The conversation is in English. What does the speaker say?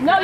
No.